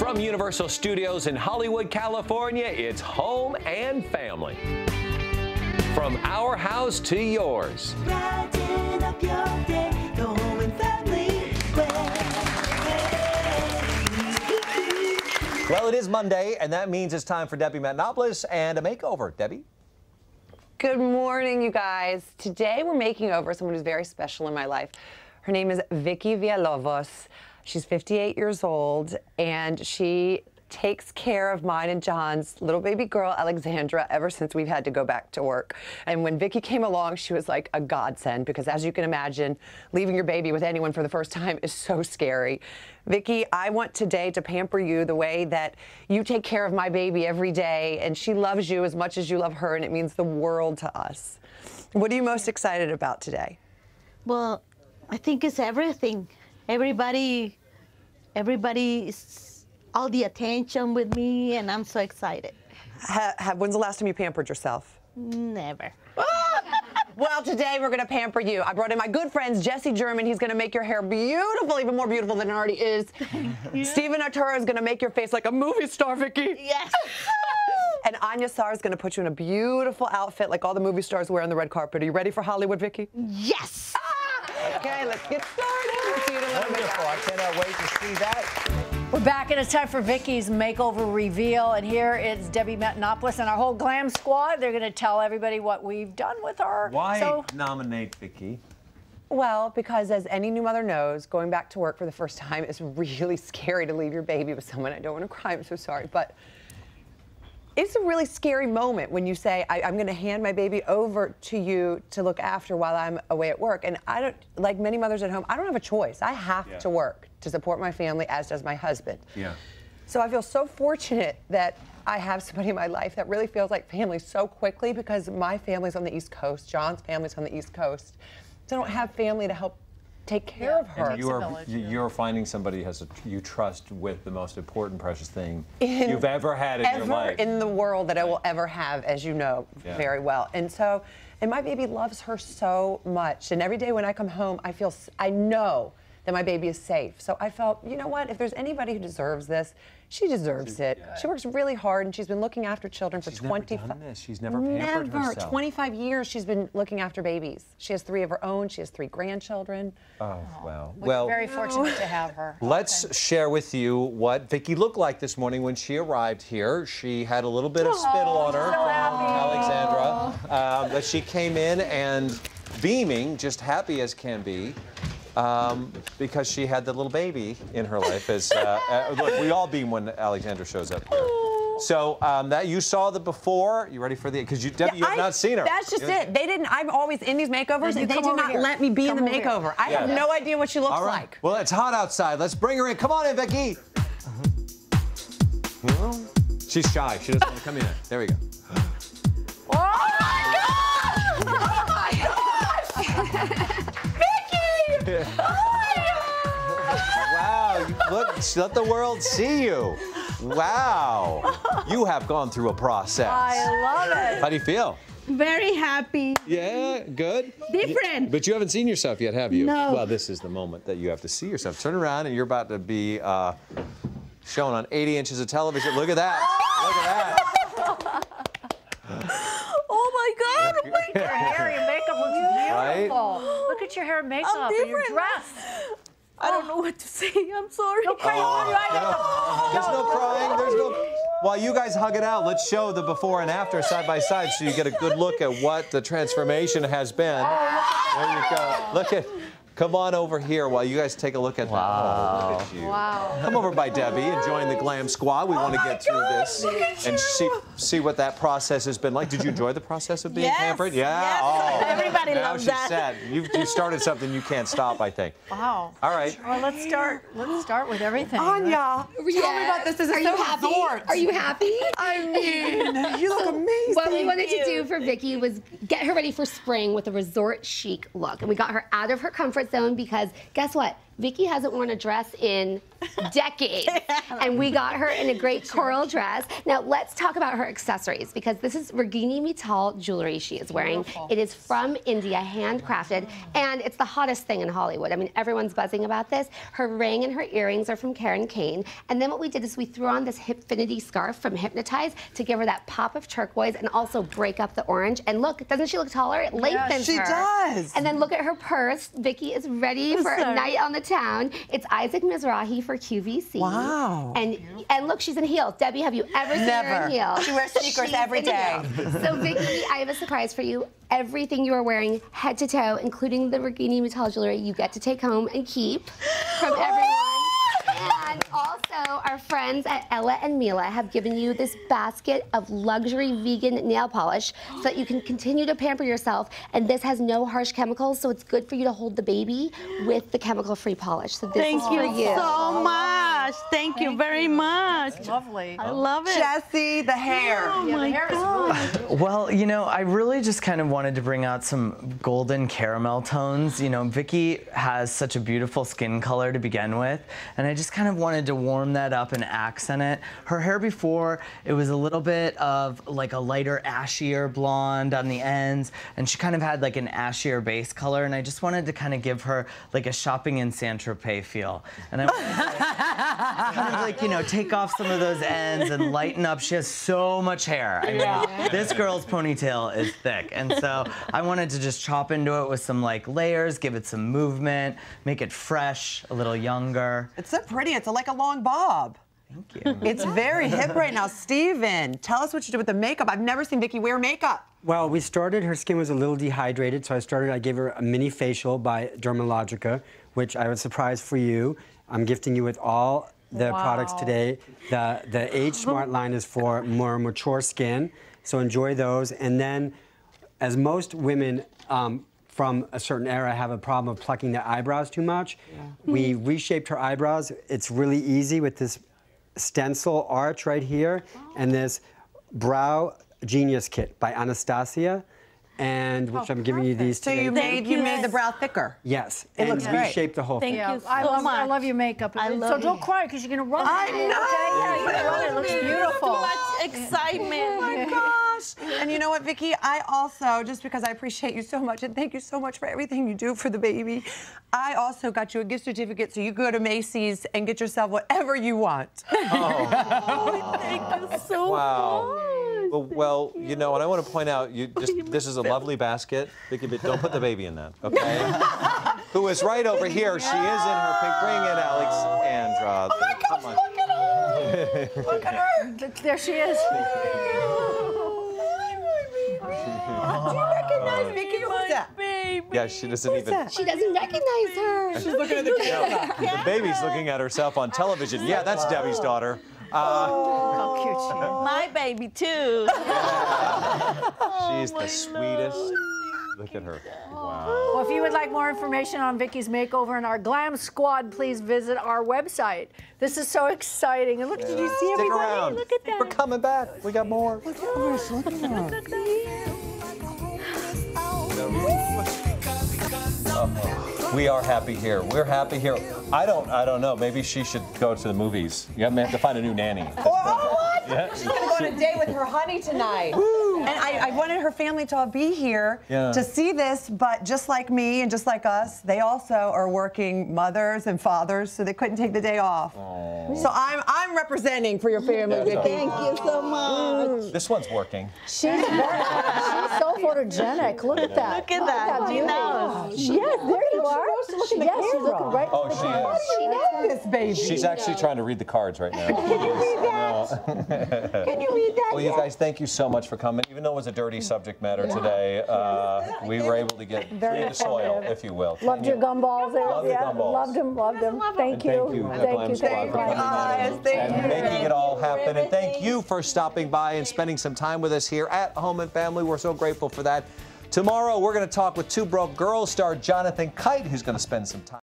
From Universal Studios in Hollywood, California, it's Home and Family. From our house to yours. Brighten up your day, the home and family way. Well, it is Monday, and that means it's time for Debbie Matenopoulos and a makeover. Debbie? Good morning, you guys. Today we're making over someone who's very special in my life. Her name is Vicky Villalobos. She's 58 years old, and she takes care of mine and John's little baby girl, Alexandra, ever since we've had to go back to work. And when Vicky came along, she was like a godsend because, as you can imagine, leaving your baby with anyone for the first time is so scary. Vicky, I want today to pamper you the way that you take care of my baby every day, and she loves you as much as you love her, and it means the world to us. What are you most excited about today? Well, I think it's everything. Everybody, everybody, is all the attention with me, and I'm so excited. Ha, ha, when's the last time you pampered yourself? Never. Well, today we're going to pamper you. I brought in my good friends, Jesse German. He's going to make your hair beautiful, even more beautiful than it already is. Stephen Arturo is going to make your face like a movie star, Vicky. Yes. And Anya Sarre is going to put you in a beautiful outfit like all the movie stars wear on the red carpet. Are you ready for Hollywood, Vicky? Yes. Okay, let's get started. We'll see you in a little bit. Wonderful. I cannot wait to see that. We're back and it's time for Vicky's makeover reveal. And here is Debbie Matenopoulos and our whole glam squad. They're going to tell everybody what we've done with our. Why So, nominate Vicky? Well, because as any new mother knows, going back to work for the first time is really scary to leave your baby with someone. I don't want to cry, I'm so sorry. But it's a really scary moment when you say, I, am going to hand my baby over to you to look after while I'm away at work. And I don't, like many mothers at home, I don't have a choice. I have Yeah. to work to support my family, as does my husband. Yeah. So I feel so fortunate that I have somebody in my life that really feels like family so quickly because my family's on the East Coast, John's family's on the East Coast. So I don't have family to help take care of her. And you are you're finding somebody who has a, you trust with the most important, precious thing in- you've ever had in ever your life. in the world that I will ever have, as you know Yeah. very well. And so, and my baby loves her so much. And every day when I come home, I feel, I know that my baby is safe. So I felt, you know what? If there's anybody who deserves this, she deserves it. She works really hard, and she's been looking after children for She's never 25 done this. She's never pampered Never. herself. 25 years she's been looking after babies. She has three of her own. She has three grandchildren. oh wow. we're Well, very fortunate to have her. Let's share with you what Vicky looked like this morning when she arrived here. She had a little bit of spittle on her from Alexandra, um, but she came in and beaming, just happy as can be. Um, because she had the little baby in her life. As uh, uh, look, we all beam when Alexandra shows up here. So um, that you saw the before. You ready for the? Because you, Debbie, you have I- not seen her. That's just You- it. They didn't. I'm always in these makeovers, Then and they come do not here. let me be Come in the over here. makeover. I have no idea what she looks All right. like. Well, it's hot outside. Let's bring her in. Come on in, Vicky. She's shy. She doesn't want to come in. There we go. Wow. You, look, let the world see you. Wow. You have gone through a process. I love it. How do you feel? Very happy. Yeah, good. Different. But you haven't seen yourself yet, have you? No. Well, this is the moment that you have to see yourself. Turn around, and you're about to be uh, shown on 80 inches of television. Look at that. Look at that. Oh my God. Oh my Your hair and makeup looks Right? beautiful. Look at your hair and makeup and your different. dress. I don't know what to say. I'm sorry. Oh, There's no crying. There's no. While you guys hug it out, let's show the before and after side by side so you get a good look at what the transformation has been. There you go. Look at. Come on over here while you guys take a look at that. Oh, look at you. Wow. Come over by Debbie and join the Glam Squad. We oh want to get through this and see see what that process has been like. Did you enjoy the process of being Yes, pampered? Yeah. yes. Oh, Everybody now loves she's that. sad. You you started something you can't stop. I think. Wow. All right. Well, let's start. Let's start with everything. Anya, tell me about this. This is Are so you happy? resort. Are you happy? I mean, you look amazing. What we wanted to do for Vicky was get her ready for spring with a resort chic look. And we got her out of her comfort zone because guess what? Vicky hasn't worn a dress in decades, and we got her in a great coral dress. Now let's talk about her accessories because this is Regini Mittal jewelry she is wearing. It is from India, handcrafted, oh. and it's the hottest thing in Hollywood. I mean, everyone's buzzing about this. Her ring and her earrings are from Karen Kane, and then what we did is we threw on this Hipfinity scarf from Hypnotize to give her that pop of turquoise and also break up the orange. And look, doesn't she look taller? It lengthens she her. does. And then look at her purse. Vicky is ready for a night on the town. It's Isaac Mizrahi for QVC. Wow. And and look, she's in heels. Debbie, have you ever seen her Never. in heels? She wears sneakers She's every in day. heels. So Vicky, I have a surprise for you. Everything you are wearing, head to toe, including the Regini Mittal jewelry, you get to take home and keep from everyone. And also, our friends at Ella and Mila have given you this basket of luxury vegan nail polish so that you can continue to pamper yourself. And this has no harsh chemicals, so it's good for you to hold the baby with the chemical-free polish. So this Thank is you for you. so much. Thank, you very much. Lovely. I love it. Jesse, the hair. oh my God. Well, you know, I really just kind of wanted to bring out some golden caramel tones. You know, Vicky has such a beautiful skin color to begin with, and I just kind of wanted to warm that up and accent it. Her hair before, it was a little bit of like a lighter ashier blonde on the ends, and she kind of had like an ashier base color, and I just wanted to kind of give her like a shopping in Saint Tropez feel. And I wanted to kind of like, you know, take off some of those ends and lighten up. She has so much hair. I mean, this girl's ponytail is thick. And so I wanted to just chop into it with some like layers, give it some movement, make it fresh, a little younger. It's so pretty. It's like a long bob. Thank you. It's very hip right now. Steven, tell us what you did with the makeup. I've never seen Vicky wear makeup. Well, we started, her skin was a little dehydrated, so I started, I gave her a mini facial by Dermalogica, which I was surprised for you. I'm gifting you with all the products today. The, the Age Smart line is for more mature skin, so enjoy those. And then, as most women um, from a certain era have a problem of plucking their eyebrows too much, we reshaped her eyebrows. It's really easy with this stencil arch right here and this brow genius kit by Anastasia and which oh, I'm giving you these So today. you made you made the brow thicker. yes It and looks great. reshaped the whole Thank thing. you Yeah, so I love, much. I love your makeup. I so love don't it. cry because you're gonna run. I it, know. Okay? Yeah, you're gonna run it. It looks beautiful. So much excitement. Oh my gosh. And you know what, Vicky? I also, just because I appreciate you so much and thank you so much for everything you do for the baby, I also got you a gift certificate so you go to Macy's and get yourself whatever you want. Oh. Thank you so Wow. Well, well, you know, and I want to point out, you just, this is a lovely basket. Vicky, but don't put the baby in that, okay? Who is right over here? She is in her pink. Bring in Alexandra. Oh my Come on. Look at her. There she is. Do you recognize Vicky? Who's that? Yeah, she doesn't even. She doesn't recognize her. She's looking at the camera. The baby's looking at herself on television. Yeah, that's Debbie's daughter. Uh, How cute she is. My baby too. she's the sweetest. Look at her. Wow. Well, if you would like more information on Vicky's makeover and our glam squad, please visit our website. This is so exciting. And look, did you see Stick everybody? around. Look at that. We're coming back. We got more. We are happy here. We're happy here. I don't. I don't know. Maybe she should go to the movies. You have to find a new nanny. Oh, what? She's gonna go on a date with her honey tonight. And I, I wanted her family to all be here Yeah. to see this, but just like me and just like us, they also are working mothers and fathers, so they couldn't take the day off. So I'm I'm representing for your family, Vicky. Thank you so much. This one's working. She's, very, she's so photogenic. Look at that. Look at that. She knows. Yes, there you are. knows to look yes, she's looking right Oh, at the she camera. is. She knows. This baby. She's actually trying to read the cards right now. Can you read that? Can you read that? Well, you guys, thank you so much for coming. Even though it was a dirty subject matter today, uh, we were able to get through the soil, if you will. Loved your gumballs there. Loved the gumballs. loved them, loved them. Thank you. thank you, the Glam you. Thank you. coming Guys, thank you. and making it all happen. And thank you for stopping by and spending some time with us here at Home and Family. We're so grateful for that. Tomorrow, we're going to talk with Two Broke Girls star Jonathan Kite, who's going to spend some time.